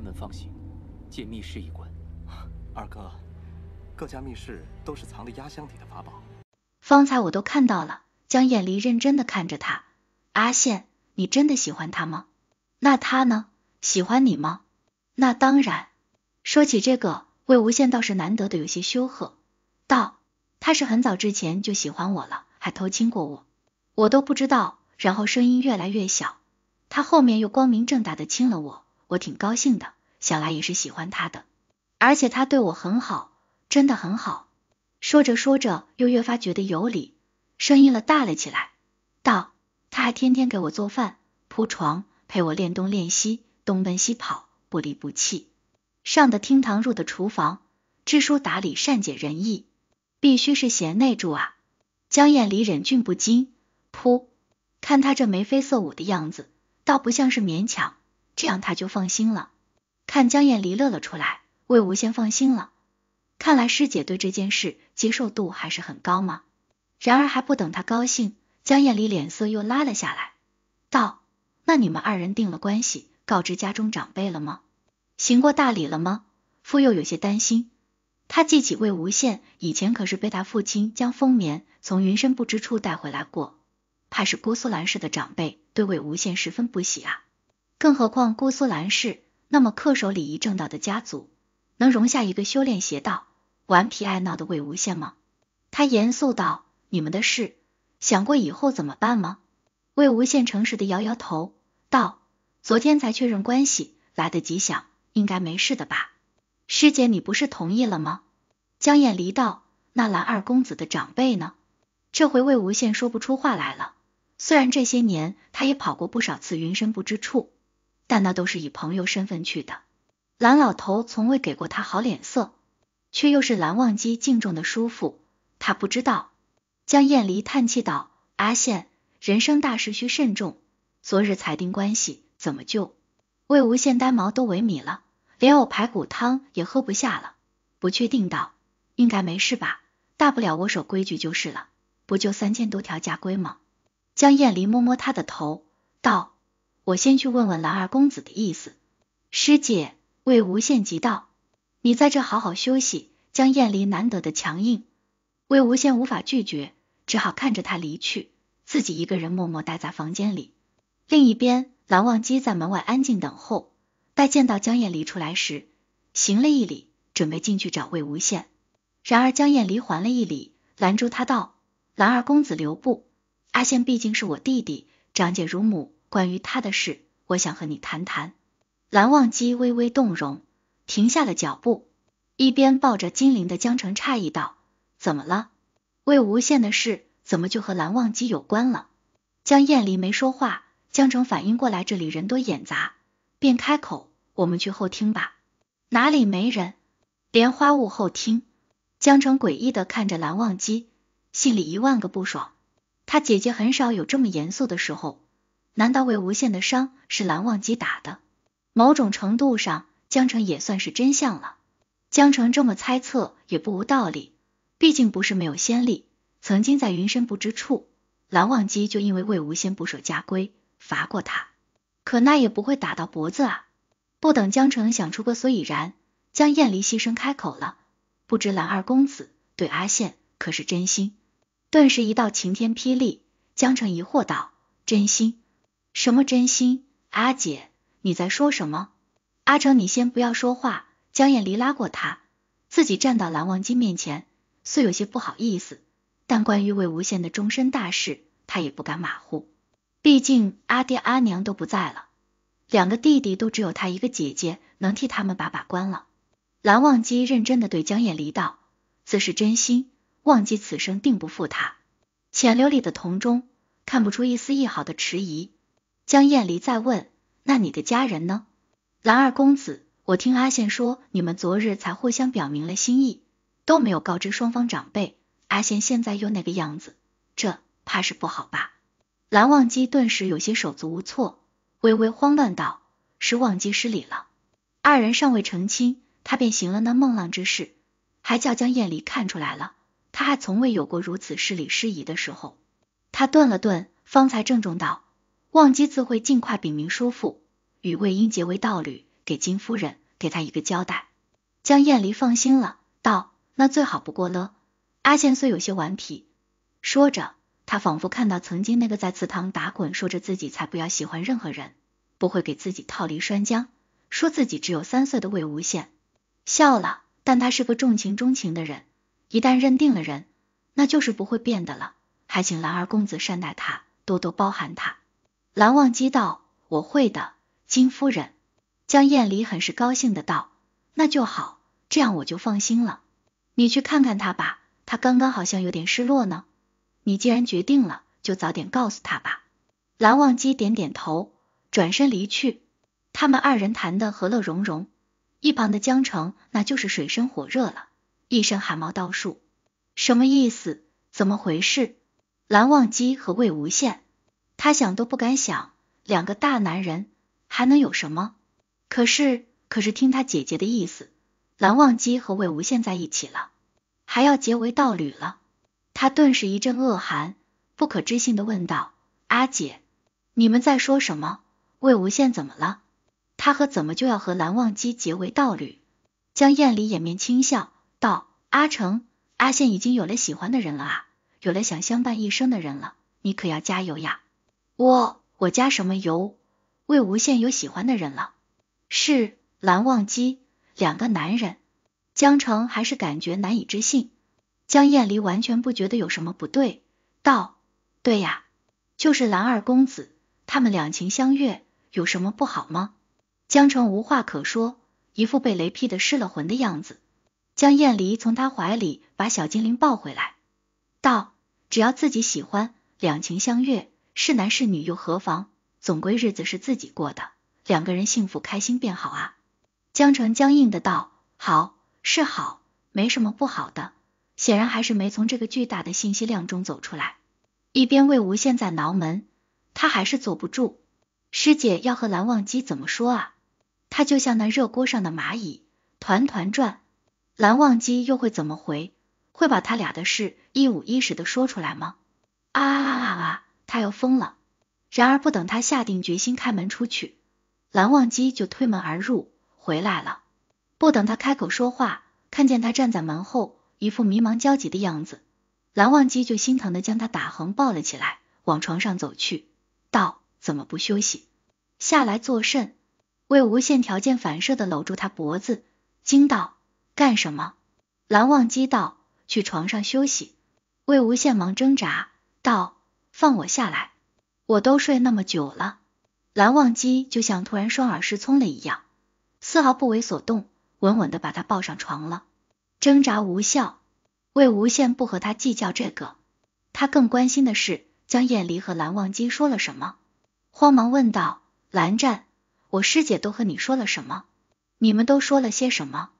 开门放行，借密室一关。二哥，各家密室都是藏着压箱底的法宝。方才我都看到了。江艳离认真的看着他，阿宪，你真的喜欢他吗？那他呢？喜欢你吗？那当然。说起这个，魏无羡倒是难得的有些羞涩，道：“他是很早之前就喜欢我了，还偷亲过我，我都不知道。”然后声音越来越小，他后面又光明正大的亲了我，我挺高兴的，想来也是喜欢他的，而且他对我很好，真的很好。说着说着，又越发觉得有理，声音了大了起来，道：“他还天天给我做饭、铺床，陪我练东练西，东奔西跑，不离不弃。”上的厅堂，入的厨房，知书达理，善解人意，必须是贤内助啊！江燕离忍俊不禁，噗，看他这眉飞色舞的样子，倒不像是勉强，这样他就放心了。看江燕离乐了出来，魏无羡放心了，看来师姐对这件事接受度还是很高嘛。然而还不等他高兴，江燕离脸色又拉了下来，道：“那你们二人定了关系，告知家中长辈了吗？”行过大礼了吗？傅佑有些担心，他记起魏无羡以前可是被他父亲将风眠从云深不知处带回来过，怕是姑苏兰氏的长辈对魏无羡十分不喜啊。更何况姑苏兰氏那么恪守礼仪正道的家族，能容下一个修炼邪道、顽皮爱闹的魏无羡吗？他严肃道：“你们的事，想过以后怎么办吗？”魏无羡诚实的摇摇头，道：“昨天才确认关系，来得及想。”应该没事的吧，师姐，你不是同意了吗？江燕离道，那蓝二公子的长辈呢？这回魏无羡说不出话来了。虽然这些年他也跑过不少次云深不知处，但那都是以朋友身份去的。蓝老头从未给过他好脸色，却又是蓝忘机敬重的叔父，他不知道。江燕离叹气道：“阿羡，人生大事需慎重，昨日裁定关系，怎么就？”魏无羡呆毛都萎靡了，莲藕排骨汤也喝不下了，不确定道：“应该没事吧？大不了我守规矩就是了，不就三千多条家规吗？”江燕离摸摸他的头，道：“我先去问问蓝二公子的意思。”师姐，魏无羡急道：“你在这好好休息。”江燕离难得的强硬，魏无羡无法拒绝，只好看着他离去，自己一个人默默待在房间里。另一边。蓝忘机在门外安静等候，待见到江燕离出来时，行了一礼，准备进去找魏无羡。然而江燕离还了一礼，拦住他道：“蓝二公子留步，阿羡毕竟是我弟弟，长姐如母，关于他的事，我想和你谈谈。”蓝忘机微微动容，停下了脚步，一边抱着金陵的江澄诧异道：“怎么了？魏无羡的事怎么就和蓝忘机有关了？”江燕离没说话。江城反应过来这里人多眼杂，便开口：“我们去后厅吧。”哪里没人？莲花坞后厅。江城诡异的看着蓝忘机，心里一万个不爽。他姐姐很少有这么严肃的时候。难道魏无羡的伤是蓝忘机打的？某种程度上，江城也算是真相了。江城这么猜测也不无道理，毕竟不是没有先例。曾经在云深不知处，蓝忘机就因为魏无羡不守家规。罚过他，可那也不会打到脖子啊！不等江城想出个所以然，江厌离细声开口了：“不知蓝二公子对阿羡可是真心？”顿时一道晴天霹雳，江城疑惑道：“真心？什么真心？阿姐，你在说什么？”阿成，你先不要说话。江燕离拉过他，自己站到蓝忘机面前，虽有些不好意思，但关于魏无羡的终身大事，他也不敢马虎。毕竟阿爹阿娘都不在了，两个弟弟都只有他一个姐姐能替他们把把关了。蓝忘机认真的对江燕离道：“自是真心，忘记此生定不负他。”浅琉璃的瞳中看不出一丝一毫的迟疑。江燕离再问：“那你的家人呢？”蓝二公子，我听阿羡说，你们昨日才互相表明了心意，都没有告知双方长辈。阿羡现在又那个样子，这怕是不好吧？蓝忘机顿时有些手足无措，微微慌乱道：“是忘机失礼了。”二人尚未成亲，他便行了那孟浪之事，还叫江燕离看出来了。他还从未有过如此失礼失仪的时候。他顿了顿，方才郑重道：“忘机自会尽快禀明叔父，与魏婴结为道侣，给金夫人，给她一个交代。江燕离放心了，道：“那最好不过了。”阿宪虽有些顽皮，说着，他仿佛看到曾经那个在祠堂打滚，说着自己才不要喜欢任何人，不会给自己套离栓浆，说自己只有三岁的魏无羡，笑了。但他是个重情重情的人，一旦认定了人，那就是不会变的了。还请兰二公子善待他，多多包涵他。蓝忘机道：“我会的，金夫人。”江燕离很是高兴的道：“那就好，这样我就放心了。你去看看他吧，他刚刚好像有点失落呢。你既然决定了，就早点告诉他吧。”蓝忘机点点头，转身离去。他们二人谈得和乐融融，一旁的江城那就是水深火热了，一身汗毛倒竖。什么意思？怎么回事？蓝忘机和魏无羡，他想都不敢想，两个大男人还能有什么？可是，可是听他姐姐的意思，蓝忘机和魏无羡在一起了，还要结为道侣了。他顿时一阵恶寒，不可置信的问道：“阿姐，你们在说什么？魏无羡怎么了？他和怎么就要和蓝忘机结为道侣？”江燕离掩面轻笑道：“阿成，阿羡已经有了喜欢的人了啊。”有了想相伴一生的人了，你可要加油呀！我我加什么油？魏无羡有喜欢的人了，是蓝忘机，两个男人。江澄还是感觉难以置信，江燕离完全不觉得有什么不对，道：对呀，就是蓝二公子，他们两情相悦，有什么不好吗？江澄无话可说，一副被雷劈的失了魂的样子。江燕离从他怀里把小精灵抱回来。道：只要自己喜欢，两情相悦，是男是女又何妨？总归日子是自己过的，两个人幸福开心便好啊。江城僵硬的道：好是好，没什么不好的。显然还是没从这个巨大的信息量中走出来。一边魏无羡在挠门，他还是坐不住。师姐要和蓝忘机怎么说啊？他就像那热锅上的蚂蚁，团团转。蓝忘机又会怎么回？会把他俩的事一五一十的说出来吗？啊啊啊！他要疯了。然而不等他下定决心开门出去，蓝忘机就推门而入，回来了。不等他开口说话，看见他站在门后，一副迷茫焦急的样子，蓝忘机就心疼的将他打横抱了起来，往床上走去，道：“怎么不休息？下来作甚？”魏无羡条件反射的搂住他脖子，惊道：“干什么？”蓝忘机道。去床上休息，魏无羡忙挣扎道：“放我下来，我都睡那么久了。”蓝忘机就像突然双耳失聪了一样，丝毫不为所动，稳稳的把他抱上床了。挣扎无效，魏无羡不和他计较这个，他更关心的是江燕离和蓝忘机说了什么，慌忙问道：“蓝湛，我师姐都和你说了什么？你们都说了些什么？”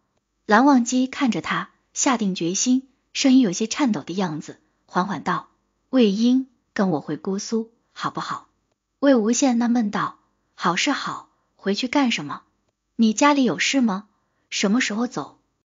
蓝忘机看着他，下定决心。声音有些颤抖的样子，缓缓道：“魏婴，跟我回姑苏，好不好？”魏无羡纳闷道：“好是好，回去干什么？你家里有事吗？什么时候走？”